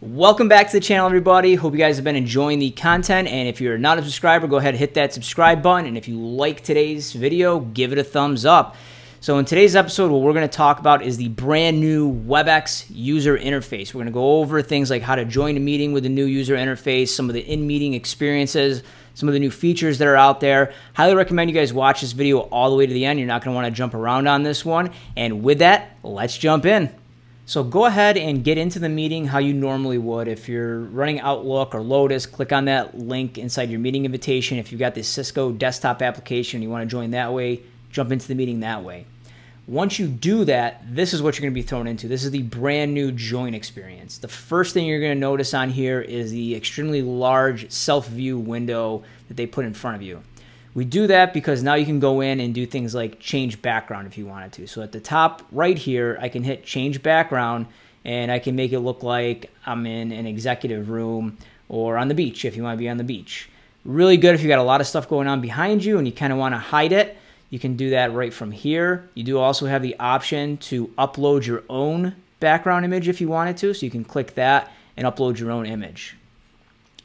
Welcome back to the channel, everybody. Hope you guys have been enjoying the content. And if you're not a subscriber, go ahead and hit that subscribe button. And if you like today's video, give it a thumbs up. So in today's episode, what we're going to talk about is the brand new WebEx user interface. We're going to go over things like how to join a meeting with the new user interface, some of the in-meeting experiences, some of the new features that are out there. Highly recommend you guys watch this video all the way to the end. You're not going to want to jump around on this one. And with that, let's jump in. So go ahead and get into the meeting how you normally would. If you're running Outlook or Lotus, click on that link inside your meeting invitation. If you've got the Cisco desktop application, and you want to join that way, jump into the meeting that way. Once you do that, this is what you're going to be thrown into. This is the brand new join experience. The first thing you're going to notice on here is the extremely large self-view window that they put in front of you. We do that because now you can go in and do things like change background if you wanted to. So at the top right here, I can hit change background and I can make it look like I'm in an executive room or on the beach if you want to be on the beach. Really good if you got a lot of stuff going on behind you and you kind of want to hide it. You can do that right from here. You do also have the option to upload your own background image if you wanted to. So you can click that and upload your own image.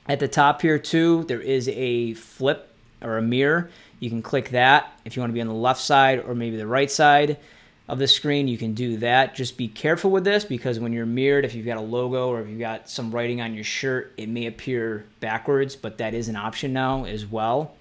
At the top here too, there is a flip or a mirror. You can click that if you want to be on the left side or maybe the right side of the screen. You can do that. Just be careful with this because when you're mirrored, if you've got a logo or if you've got some writing on your shirt, it may appear backwards, but that is an option now as well.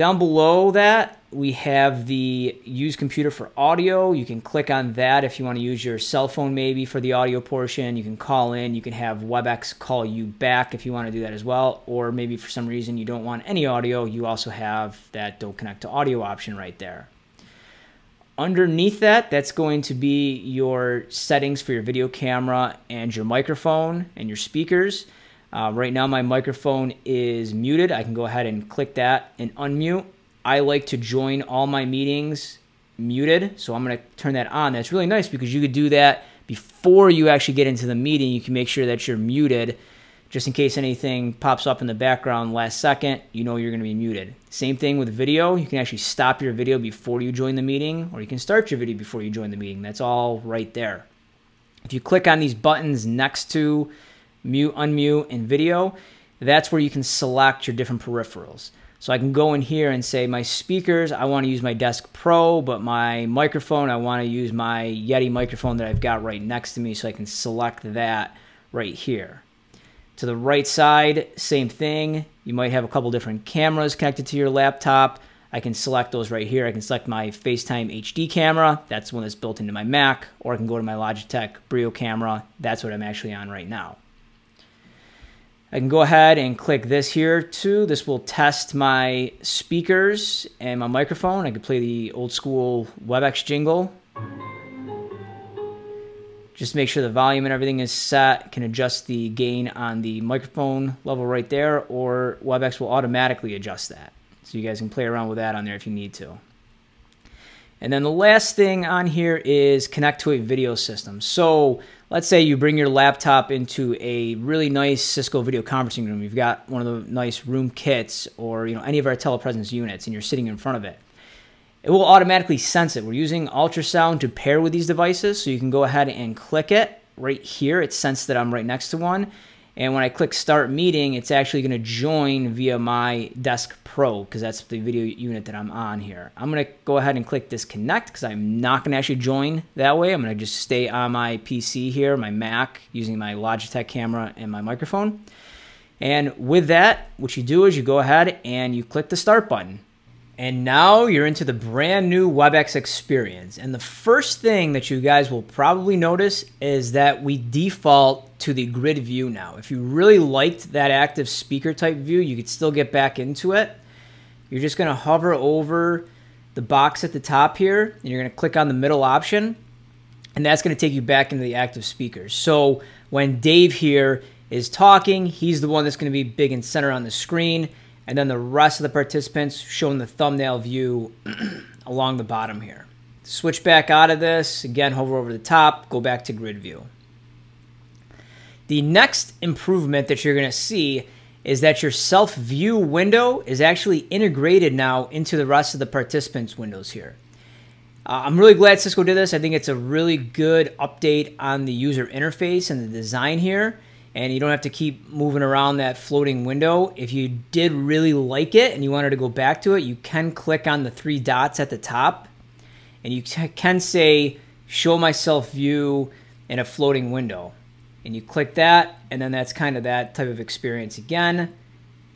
Down below that, we have the use computer for audio. You can click on that if you want to use your cell phone maybe for the audio portion. You can call in. You can have WebEx call you back if you want to do that as well. Or maybe for some reason you don't want any audio, you also have that don't connect to audio option right there. Underneath that, that's going to be your settings for your video camera and your microphone and your speakers. Uh, right now my microphone is muted. I can go ahead and click that and unmute. I like to join all my meetings muted, so I'm going to turn that on. That's really nice because you could do that before you actually get into the meeting. You can make sure that you're muted just in case anything pops up in the background last second, you know you're going to be muted. Same thing with video. You can actually stop your video before you join the meeting, or you can start your video before you join the meeting. That's all right there. If you click on these buttons next to mute, unmute, and video, that's where you can select your different peripherals. So I can go in here and say my speakers, I want to use my Desk Pro, but my microphone, I want to use my Yeti microphone that I've got right next to me, so I can select that right here. To the right side, same thing. You might have a couple different cameras connected to your laptop. I can select those right here. I can select my FaceTime HD camera. That's one that's built into my Mac. Or I can go to my Logitech Brio camera. That's what I'm actually on right now. I can go ahead and click this here too. This will test my speakers and my microphone. I can play the old school WebEx jingle. Just make sure the volume and everything is set. Can adjust the gain on the microphone level right there, or WebEx will automatically adjust that. So you guys can play around with that on there if you need to. And then the last thing on here is connect to a video system. So let's say you bring your laptop into a really nice Cisco video conferencing room. You've got one of the nice room kits or you know any of our telepresence units and you're sitting in front of it. It will automatically sense it. We're using ultrasound to pair with these devices, so you can go ahead and click it right here. It sensed that I'm right next to one and when I click start meeting, it's actually going to join via my Desk Pro because that's the video unit that I'm on here. I'm going to go ahead and click disconnect because I'm not going to actually join that way. I'm going to just stay on my PC here, my Mac, using my Logitech camera and my microphone. And with that, what you do is you go ahead and you click the start button. And now you're into the brand new WebEx experience. And the first thing that you guys will probably notice is that we default to the grid view now. If you really liked that active speaker type view, you could still get back into it. You're just gonna hover over the box at the top here, and you're gonna click on the middle option, and that's gonna take you back into the active speakers. So when Dave here is talking, he's the one that's gonna be big and center on the screen and then the rest of the participants shown the thumbnail view along the bottom here. Switch back out of this, again hover over the top, go back to grid view. The next improvement that you're going to see is that your self view window is actually integrated now into the rest of the participants windows here. Uh, I'm really glad Cisco did this. I think it's a really good update on the user interface and the design here. And you don't have to keep moving around that floating window. If you did really like it and you wanted to go back to it, you can click on the three dots at the top and you can say show myself view in a floating window. And you click that, and then that's kind of that type of experience again.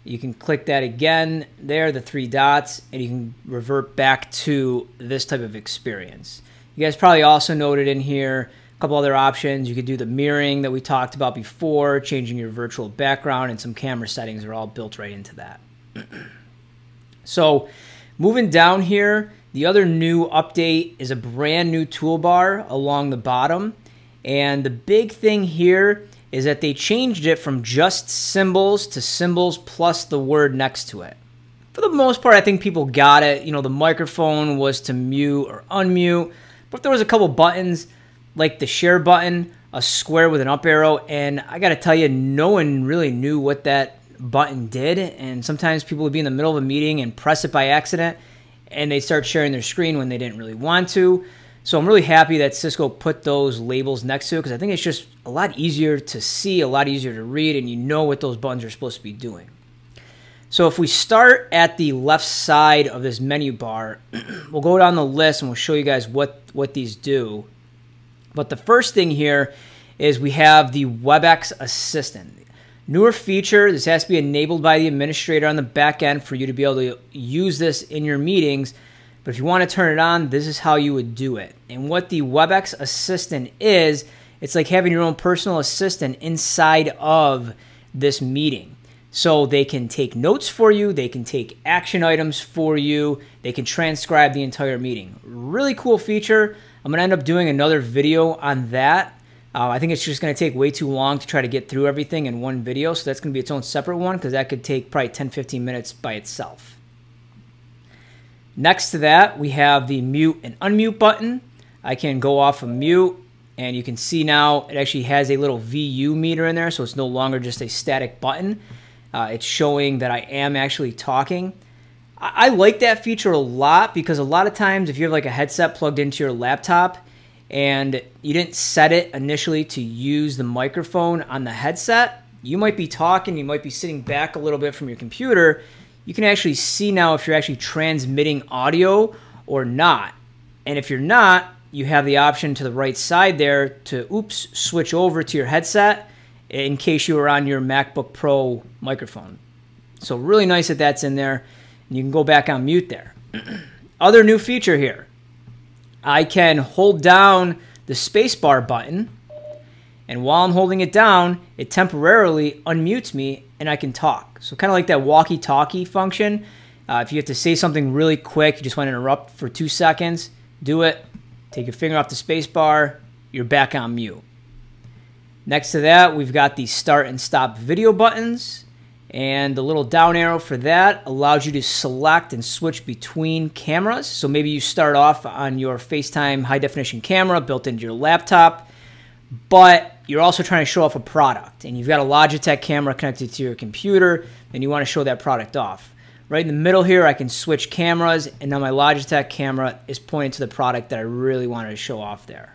You can click that again there, the three dots, and you can revert back to this type of experience. You guys probably also noted in here couple other options. You could do the mirroring that we talked about before, changing your virtual background, and some camera settings are all built right into that. so moving down here, the other new update is a brand new toolbar along the bottom. And the big thing here is that they changed it from just symbols to symbols plus the word next to it. For the most part, I think people got it. You know, the microphone was to mute or unmute, but there was a couple buttons like the share button, a square with an up arrow, and I got to tell you, no one really knew what that button did. And sometimes people would be in the middle of a meeting and press it by accident, and they start sharing their screen when they didn't really want to. So I'm really happy that Cisco put those labels next to it because I think it's just a lot easier to see, a lot easier to read, and you know what those buttons are supposed to be doing. So if we start at the left side of this menu bar, we'll go down the list and we'll show you guys what, what these do. But the first thing here is we have the WebEx Assistant. Newer feature, this has to be enabled by the administrator on the back end for you to be able to use this in your meetings but if you want to turn it on, this is how you would do it. And what the WebEx Assistant is, it's like having your own personal assistant inside of this meeting. So they can take notes for you, they can take action items for you, they can transcribe the entire meeting. Really cool feature. I'm going to end up doing another video on that. Uh, I think it's just going to take way too long to try to get through everything in one video, so that's going to be its own separate one because that could take probably 10 15 minutes by itself. Next to that, we have the mute and unmute button. I can go off of mute and you can see now it actually has a little VU meter in there, so it's no longer just a static button. Uh, it's showing that I am actually talking. I, like that feature a lot because a lot of times if you have like a headset plugged into your laptop and you didn't set it initially to use the microphone on the headset, you might be talking, you might be sitting back a little bit from your computer, you can actually see now if you're actually transmitting audio or not. And if you're not, you have the option to the right side there to, oops, switch over to your headset in case you were on your MacBook Pro microphone. So really nice that that's in there. And you can go back on mute there. Other new feature here. I can hold down the spacebar button and while I'm holding it down, it temporarily unmutes me and I can talk. So kind of like that walkie-talkie function. Uh, if you have to say something really quick, you just want to interrupt for two seconds, do it. Take your finger off the spacebar, you're back on mute. Next to that, we've got the start and stop video buttons. And the little down arrow for that allows you to select and switch between cameras. So maybe you start off on your FaceTime high definition camera built into your laptop but you're also trying to show off a product and you've got a Logitech camera connected to your computer and you want to show that product off. Right in the middle here, I can switch cameras and now my Logitech camera is pointing to the product that I really wanted to show off there.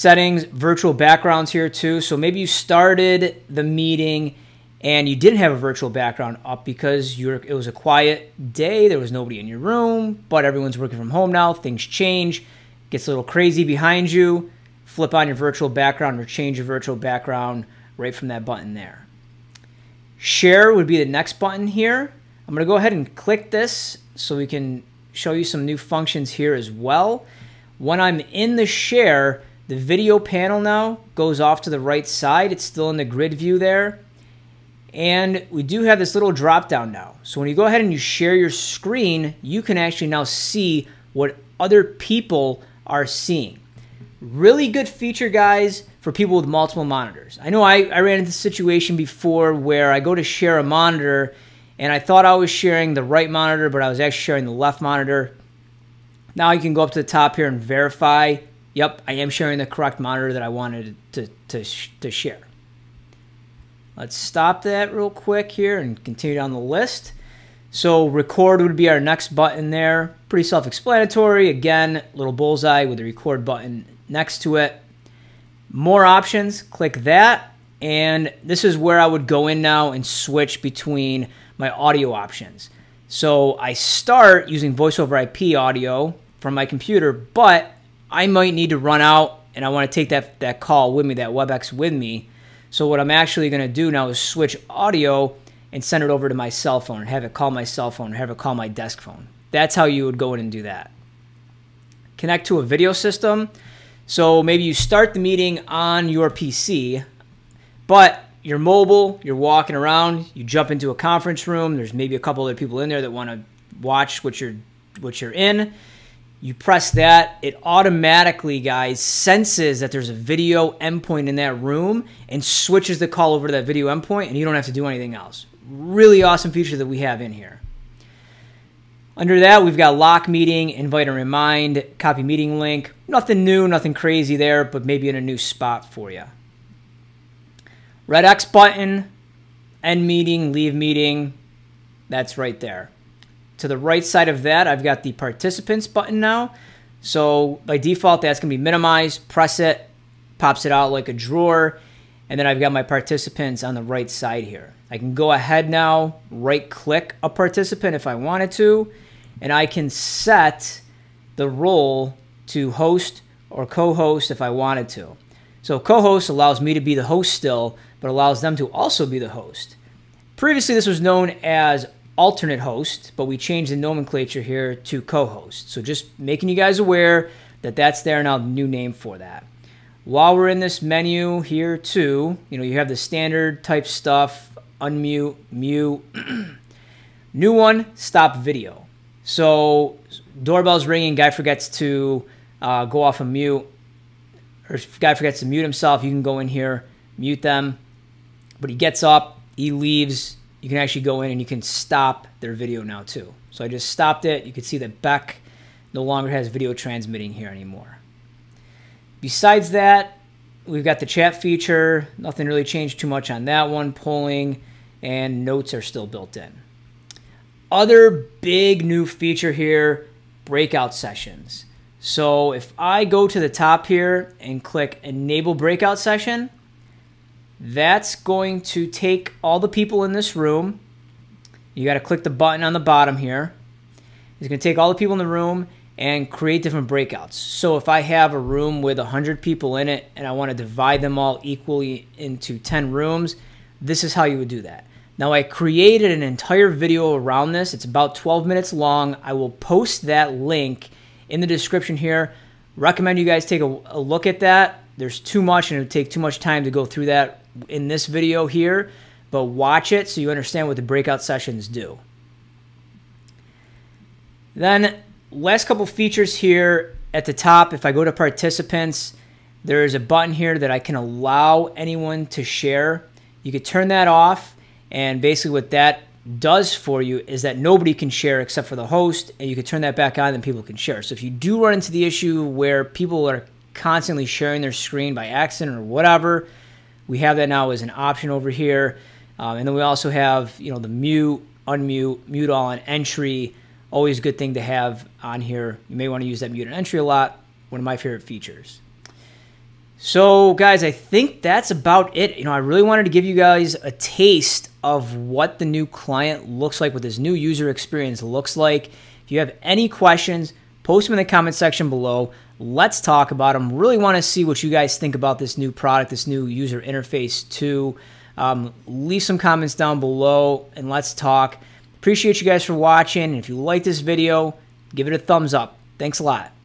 Settings, virtual backgrounds here too. So maybe you started the meeting and you didn't have a virtual background up because it was a quiet day, there was nobody in your room, but everyone's working from home now, things change gets a little crazy behind you, flip on your virtual background or change your virtual background right from that button there. Share would be the next button here. I'm to go ahead and click this so we can show you some new functions here as well. When I'm in the share, the video panel now goes off to the right side. It's still in the grid view there. And we do have this little drop down now. So when you go ahead and you share your screen, you can actually now see what other people are seeing. Really good feature, guys, for people with multiple monitors. I know I, I ran into a situation before where I go to share a monitor and I thought I was sharing the right monitor, but I was actually sharing the left monitor. Now you can go up to the top here and verify, yep, I am sharing the correct monitor that I wanted to, to, to share. Let's stop that real quick here and continue down the list. So record would be our next button there. Pretty self-explanatory. Again, little bullseye with the record button next to it. More options, click that. And this is where I would go in now and switch between my audio options. So I start using voice over IP audio from my computer, but I might need to run out and I want to take that, that call with me, that WebEx with me. So what I'm actually going to do now is switch audio and send it over to my cell phone and have it call my cell phone, have it call my desk phone. That's how you would go in and do that. Connect to a video system. So maybe you start the meeting on your PC, but you're mobile, you're walking around, you jump into a conference room, there's maybe a couple other people in there that want to watch what you're what you're in. You press that, it automatically, guys, senses that there's a video endpoint in that room and switches the call over to that video endpoint, and you don't have to do anything else. Really awesome feature that we have in here. Under that, we've got lock meeting, invite and remind, copy meeting link. Nothing new, nothing crazy there, but maybe in a new spot for you. Red X button, end meeting, leave meeting. That's right there. To the right side of that, I've got the participants button now. So by default, that's going to be minimized. Press it, pops it out like a drawer. And then I've got my participants on the right side here. I can go ahead now, right click a participant if I wanted to, and I can set the role to host or co-host if I wanted to. So co-host allows me to be the host still, but allows them to also be the host. Previously, this was known as alternate host, but we changed the nomenclature here to co-host. So just making you guys aware that that's there now, new name for that. While we're in this menu here too, you know, you have the standard type stuff, unmute, mute. new one, stop video. So doorbell's ringing, guy forgets to uh, go off a of mute, or guy forgets to mute himself, you can go in here, mute them. But he gets up, he leaves, you can actually go in and you can stop their video now too. So I just stopped it. You can see that Beck no longer has video transmitting here anymore. Besides that, we've got the chat feature. Nothing really changed too much on that one. Polling and notes are still built in. Other big new feature here, breakout sessions. So if I go to the top here and click enable breakout session, that's going to take all the people in this room. You got to click the button on the bottom here. It's going to take all the people in the room and create different breakouts. So if I have a room with 100 people in it and I want to divide them all equally into 10 rooms, this is how you would do that. Now I created an entire video around this. It's about 12 minutes long. I will post that link in the description here. Recommend you guys take a, a look at that. There's too much and it would take too much time to go through that in this video here, but watch it so you understand what the breakout sessions do. Then last couple features here at the top, if I go to participants, there's a button here that I can allow anyone to share. You could turn that off and basically what that does for you is that nobody can share except for the host and you can turn that back on and people can share. So if you do run into the issue where people are constantly sharing their screen by accident or whatever, we have that now as an option over here. Um, and then we also have, you know, the mute, unmute, mute all, and entry. Always a good thing to have on here. You may want to use that mute and entry a lot. One of my favorite features. So, guys, I think that's about it. You know, I really wanted to give you guys a taste of what the new client looks like, what this new user experience looks like. If you have any questions, post them in the comment section below. Let's talk about them. Really want to see what you guys think about this new product, this new user interface too. Um, leave some comments down below and let's talk. Appreciate you guys for watching. if you like this video, give it a thumbs up. Thanks a lot.